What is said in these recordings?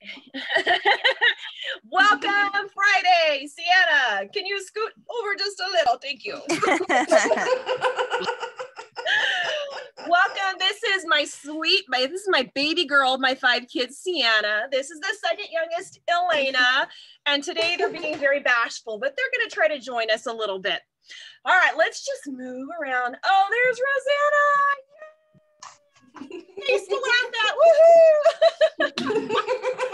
Welcome Friday, Sienna. Can you scoot over just a little? Thank you. Welcome. This is my sweet, my this is my baby girl my five kids, Sienna. This is the second youngest, Elena. And today they're being very bashful, but they're gonna try to join us a little bit. All right, let's just move around. Oh, there's Rosanna. They still have that. Woohoo!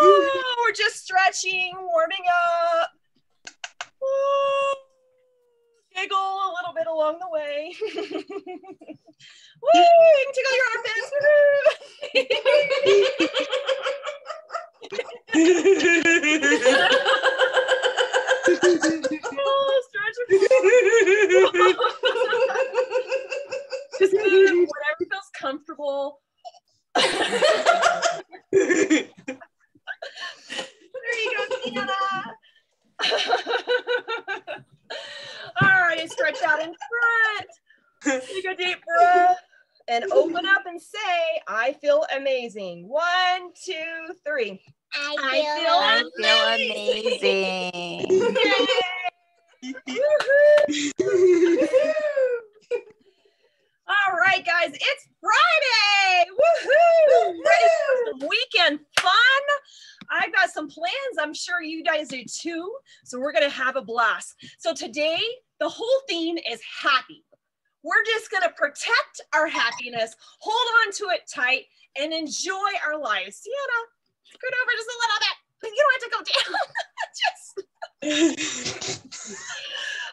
oh, we're just stretching, warming up. Woo. Giggle a little bit along the way. Woo! You can tickle your armpits. oh, stretch. Just move whatever feels comfortable. there you go, Sienna. All right, stretch out in front. Take a deep breath and open up and say, I feel amazing. One, two, three. I I feel, feel amazing. Woohoo! All right, guys, it's Friday. Woohoo! Ready for some weekend fun? I've got some plans. I'm sure you guys do too. So we're going to have a blast. So today, the whole theme is happy. We're just going to protect our happiness, hold on to it tight, and enjoy our lives. Sienna, scoot over just a little bit. You don't have to go down. just.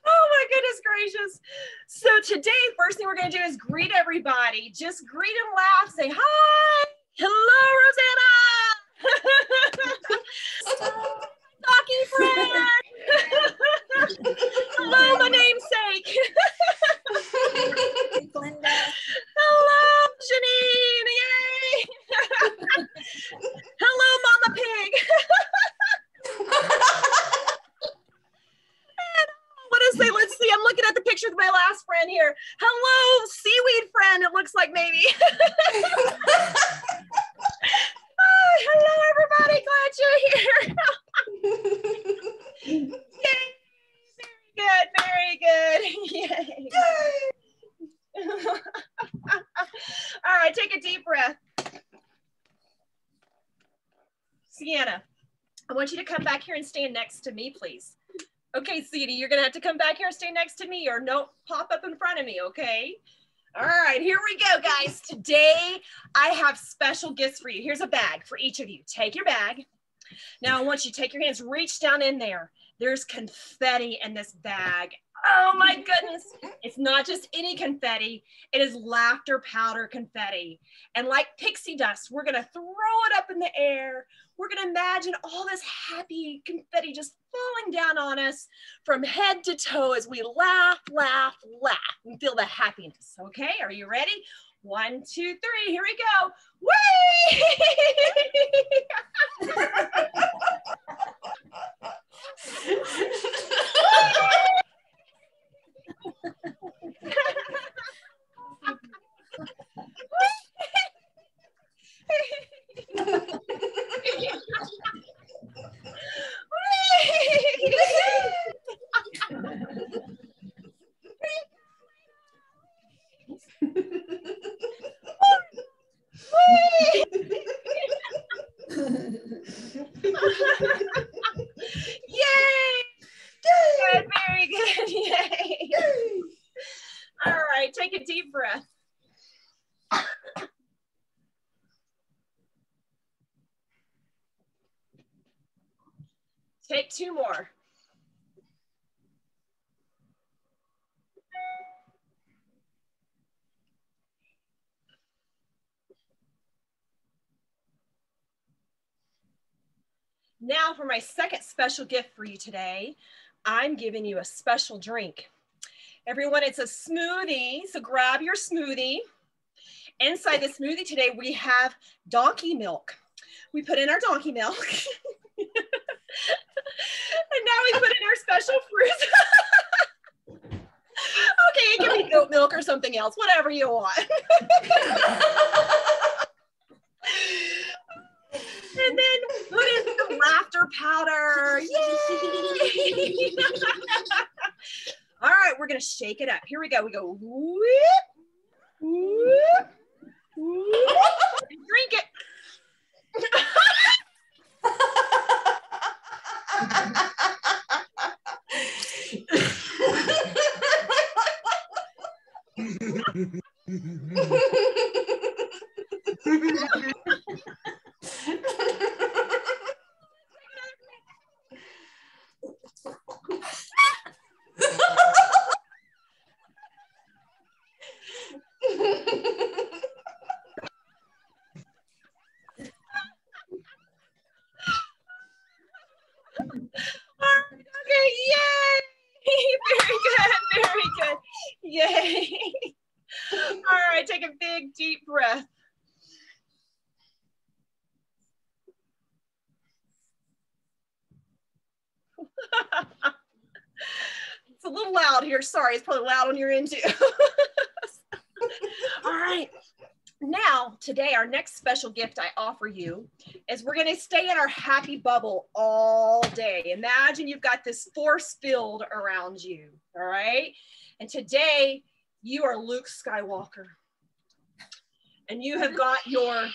Oh my goodness gracious. So today, first thing we're gonna do is greet everybody. Just greet and laugh, say hi. Hello, Rosanna. Talking friend. Hello, my namesake. Hello, Janine. Yay. Pig. what is say? Let's see. I'm looking at the picture of my last friend here. Hello, seaweed friend. It looks like maybe. oh, hello, everybody. Glad you're here. Yay. Very good. Very good. Yay. All right, take a deep breath. Sienna, I you to come back here and stand next to me, please. Okay, Sadie, you're gonna have to come back here and stay next to me or no, pop up in front of me, okay? All right, here we go, guys. Today, I have special gifts for you. Here's a bag for each of you. Take your bag. Now, I want you to take your hands, reach down in there. There's confetti in this bag. Oh my goodness. It's not just any confetti, it is laughter powder confetti. And like pixie dust, we're gonna throw it up in the air. We're gonna imagine all this happy confetti just falling down on us from head to toe as we laugh, laugh, laugh and feel the happiness. Okay, are you ready? One, two, three, here we go. Whee! Yay! Good, very good. Yay. All right, take a deep breath. Take two more. Now for my second special gift for you today, I'm giving you a special drink. Everyone, it's a smoothie, so grab your smoothie. Inside the smoothie today, we have donkey milk. We put in our donkey milk. and now we put in our special fruit. okay, it can be goat milk or something else, whatever you want. glitter powder. Yay! All right, we're gonna shake it up. Here we go. We go whoop, whoop, whoop. Drink it. Okay, yay! Very good, very good. Yay. All right, take a big deep breath. it's a little loud here. Sorry, it's probably loud on your end too. All right. Now, today, our next special gift I offer you is we're going to stay in our happy bubble all day. Imagine you've got this force field around you. All right. And today, you are Luke Skywalker. And you have got your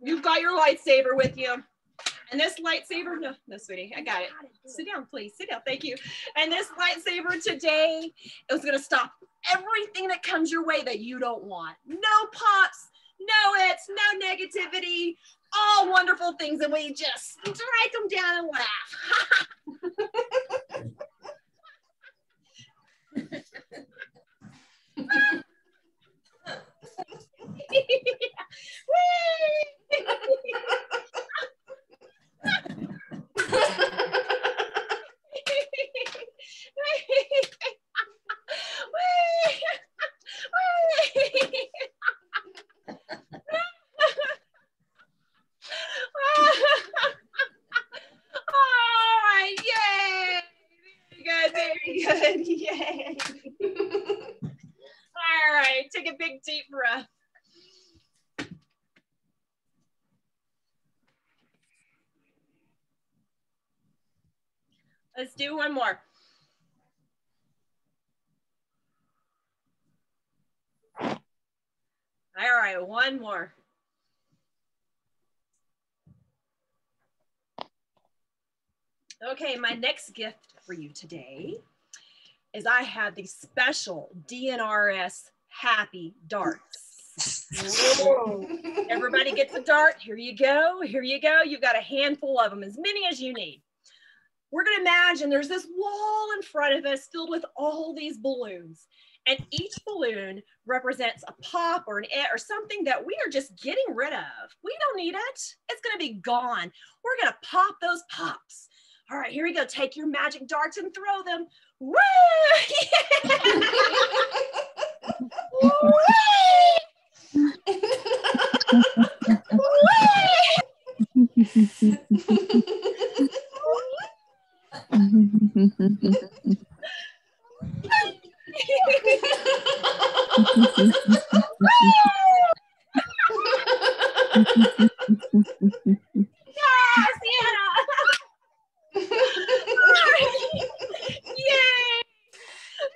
you've got your lightsaber with you. And this lightsaber, no, no, sweetie, I got it. Sit down, please. Sit down. Thank you. And this lightsaber today is going to stop everything that comes your way that you don't want. No pops, no it's, no negativity, all wonderful things. And we just strike them down and laugh. All right, yay! Very good, very good, yay! All right, take a big deep breath. Let's do one more. All right, one more. Okay, my next gift for you today is I have these special DNRS happy darts. Whoa. Everybody gets a dart. Here you go. Here you go. You've got a handful of them, as many as you need. We're going to imagine there's this wall in front of us filled with all these balloons. And each balloon represents a pop or an it or something that we are just getting rid of. We don't need it. It's going to be gone. We're going to pop those pops. All right, here we go. Take your magic darts and throw them. Woo! Anna. Yay!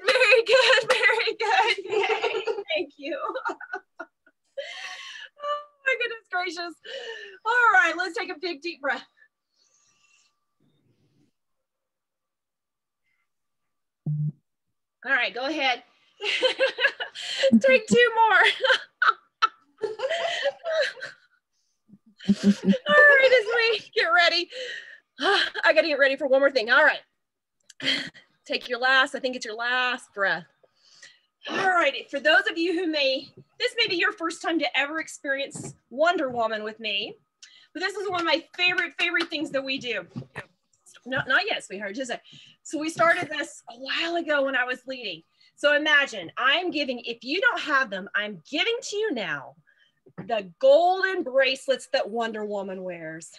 Very good, very good. Yay! Thank you. oh my goodness gracious. All right, let's take a big deep breath. All right, go ahead. Take two more. All right, as we get ready, I got to get ready for one more thing. All right. Take your last, I think it's your last breath. All righty. For those of you who may, this may be your first time to ever experience Wonder Woman with me, but this is one of my favorite, favorite things that we do. Not, not yet, sweetheart. Just a, so we started this a while ago when I was leading. So imagine I'm giving, if you don't have them, I'm giving to you now the golden bracelets that Wonder Woman wears.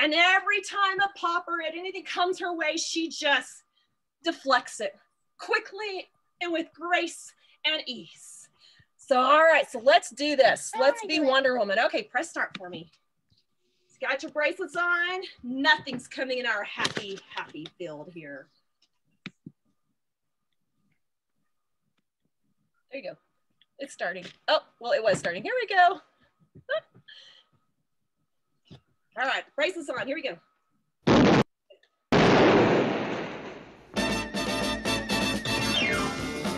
And every time a popper at anything comes her way, she just deflects it quickly and with grace and ease. So, all right, so let's do this. Let's be Wonder Woman. Okay, press start for me. Got your bracelets on. Nothing's coming in our happy, happy field here. There you go. It's starting. Oh, well, it was starting. Here we go. All right, bracelets on. Here we go.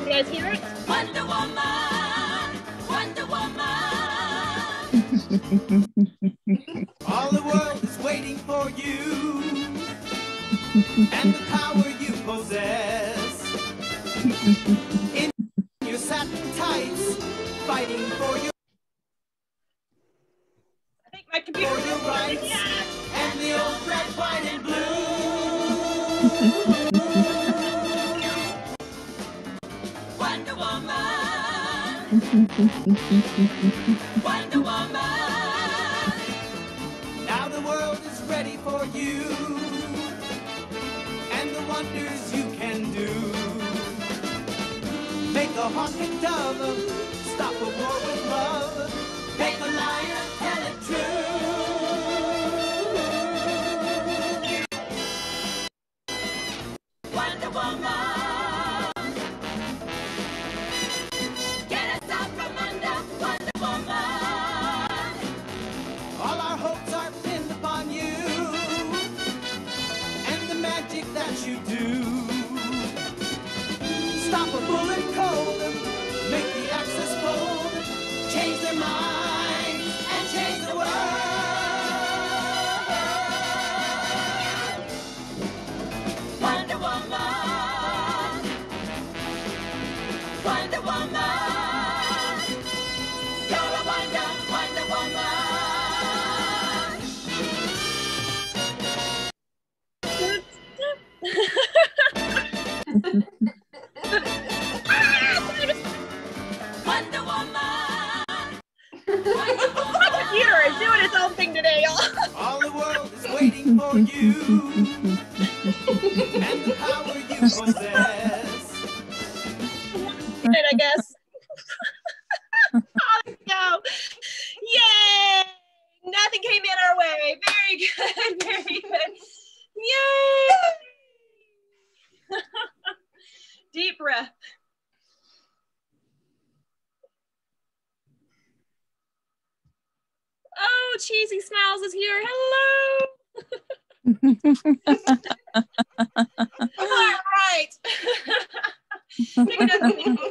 You guys hear it? Wonder Woman, All the world is waiting for you and the power you possess. In your satin tights, fighting for your. I think my computer. For your rights yeah. and the old red, white, and blue. Wonder Woman. Wonder Woman. Make a hawk Wonder Woman. Wonder My computer is doing its own thing today, y'all. All the world is waiting for you Cheesy Smiles is here. Hello. All right. Take another deep breath.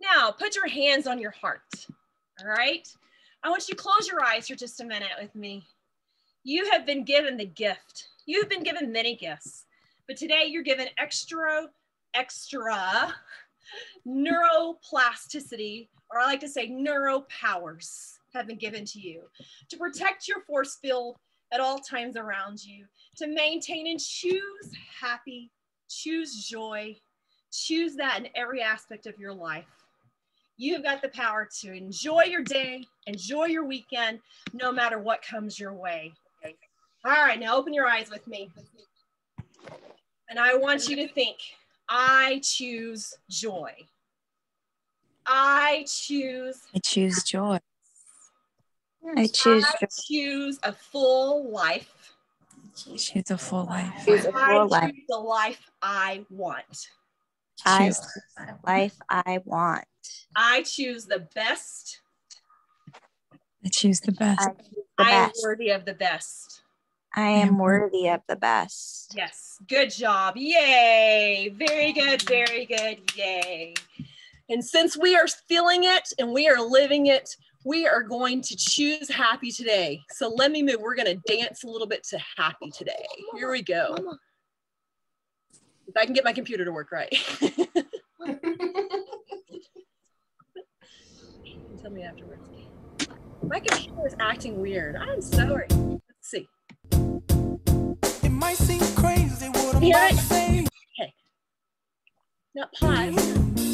Now, put your hands on your heart. All right. I want you to close your eyes for just a minute with me. You have been given the gift. You have been given many gifts, but today you're given extra, extra neuroplasticity, or I like to say neuro powers have been given to you to protect your force field at all times around you, to maintain and choose happy, choose joy, choose that in every aspect of your life. You've got the power to enjoy your day, enjoy your weekend, no matter what comes your way. All right, now open your eyes with me. And I want you to think I choose joy. I choose. I choose joy. Hmm. I choose joy I choose a full life. I choose a full life. Choose a I full choose the life I want. I Choose the life I want. I choose the best. I choose the best. I choose the I am worthy of the best. I am worthy of the best. Yes, good job. Yay. Very good, very good. Yay. And since we are feeling it and we are living it, we are going to choose happy today. So let me move. We're going to dance a little bit to happy today. Here we go. If I can get my computer to work right. Tell me afterwards. My computer is acting weird. I'm sorry. Might seem crazy what I'm Hear about it? to say. Now pause.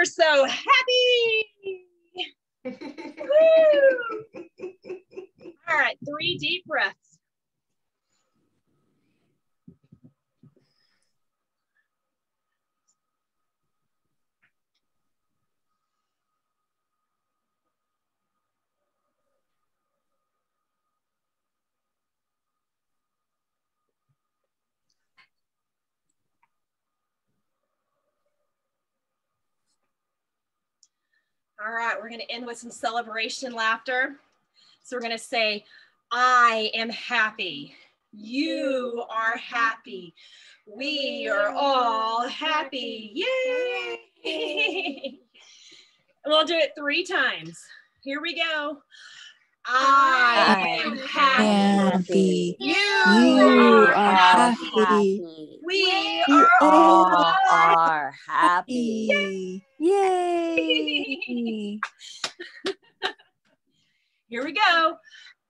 We're so happy. Woo. All right, three deep breaths. All right, we're going to end with some celebration laughter. So we're going to say, I am happy. You are happy. We are all happy. Yay! and we'll do it three times. Here we go. I am happy. Happy. You, You are happy. happy. We You are all are happy. Happy. Yay. Here we go.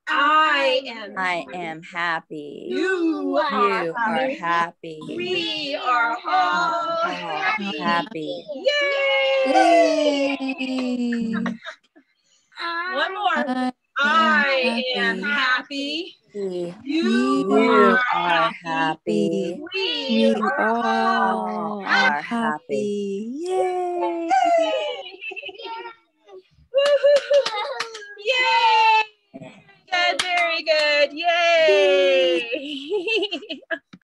I am. I am happy. You are. You are happy. We are all happy. happy. Yay! Yay. One more. I am happy. You are happy. We are all are happy. Yay. Yay! Good, very good. Yay!